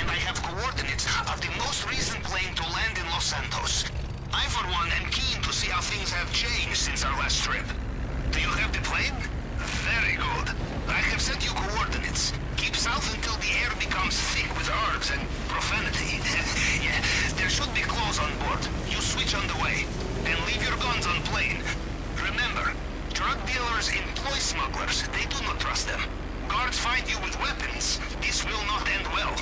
and I have coordinates of the most recent plane to land in Los Santos. I, for one, am keen to see how things have changed since our last trip. Do you have the plane? Very good. I have sent you coordinates. Keep south until the air becomes thick with herbs and profanity. yeah, there should be clothes on board. You switch on the way. And leave your guns on plane. Remember, drug dealers employ smugglers. They do not trust them. Guards find you with weapons. This will not end well.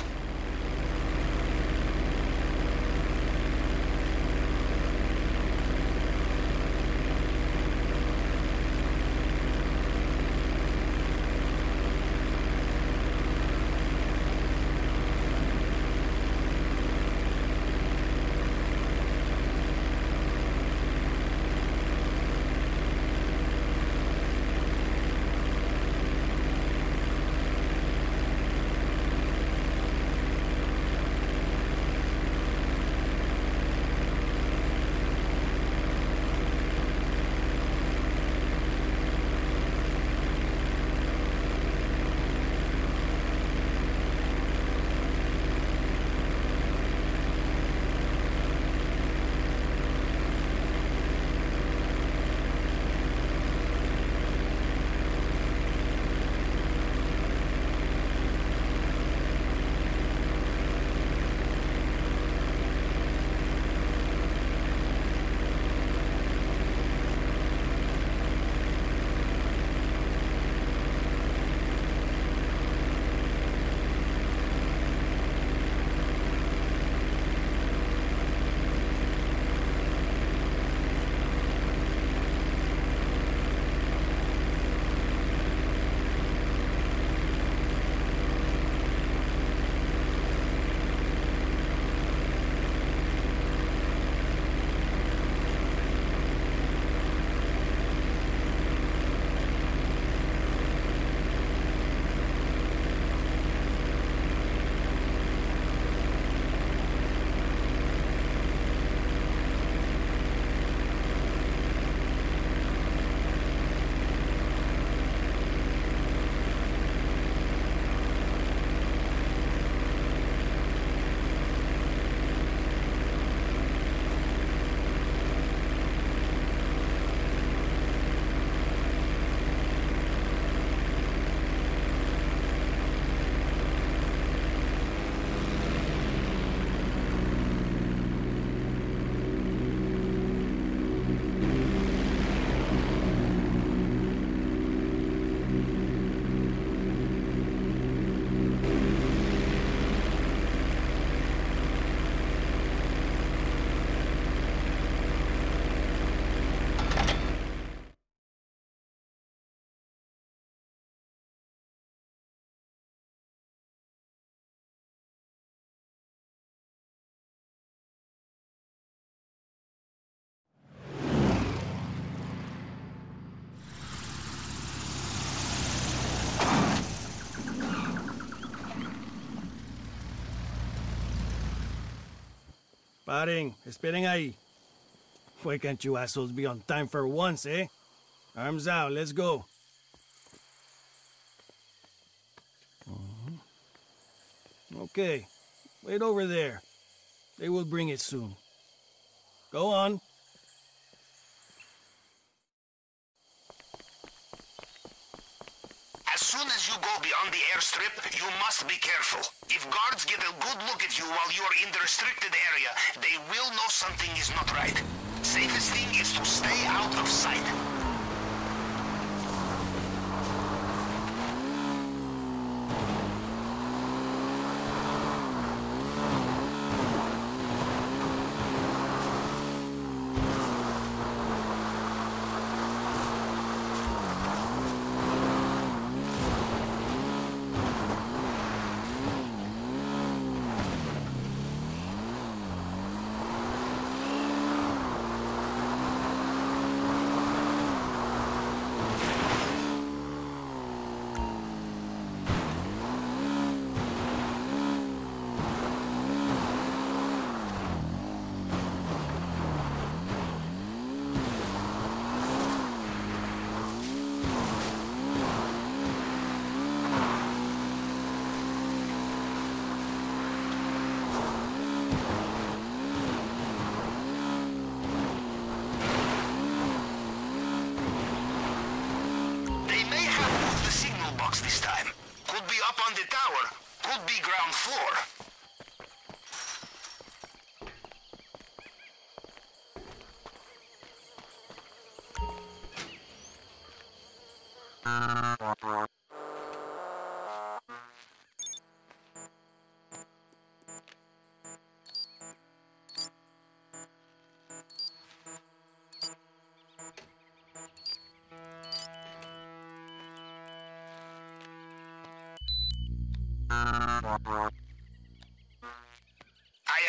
Paren, esperen ahí. Why can't you assholes be on time for once, eh? Arms out, let's go. Mhm. Okay, wait over there. They will bring it soon. Go on. Soon as you go beyond the airstrip, you must be careful. If guards get a good look at you while you are in the restricted area, they will know something is not right. Safest thing is to stay out of sight. The tower could be ground floor. I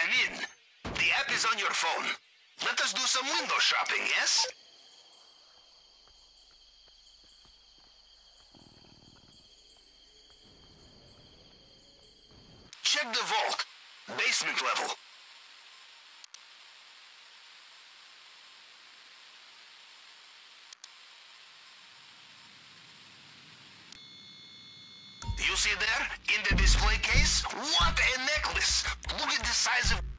am in. The app is on your phone. Let us do some window shopping, yes? Check the vault. Basement level. You see there? In the display case? What a necklace! Look at the size of